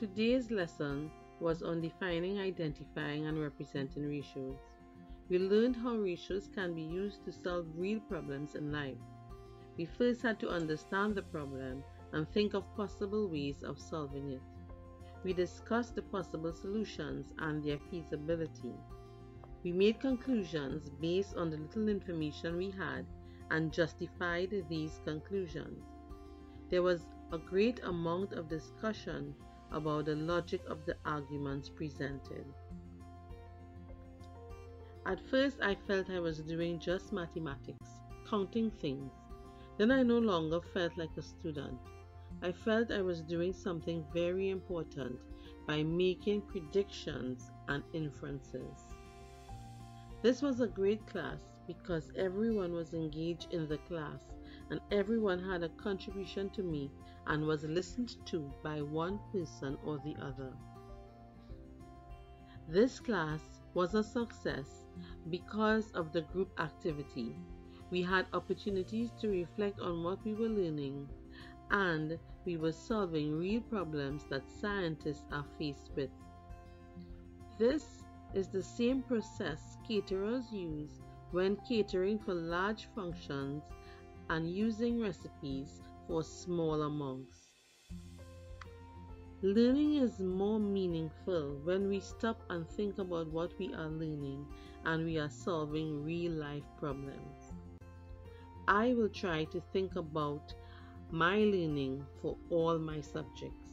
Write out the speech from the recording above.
Today's lesson was on defining, identifying, and representing ratios. We learned how ratios can be used to solve real problems in life. We first had to understand the problem and think of possible ways of solving it. We discussed the possible solutions and their feasibility. We made conclusions based on the little information we had and justified these conclusions. There was a great amount of discussion about the logic of the arguments presented. At first, I felt I was doing just mathematics, counting things. Then I no longer felt like a student. I felt I was doing something very important by making predictions and inferences. This was a great class because everyone was engaged in the class and everyone had a contribution to me and was listened to by one person or the other. This class was a success because of the group activity. We had opportunities to reflect on what we were learning and we were solving real problems that scientists are faced with. This is the same process caterers use when catering for large functions and using recipes for small amounts. Learning is more meaningful when we stop and think about what we are learning and we are solving real life problems. I will try to think about my learning for all my subjects.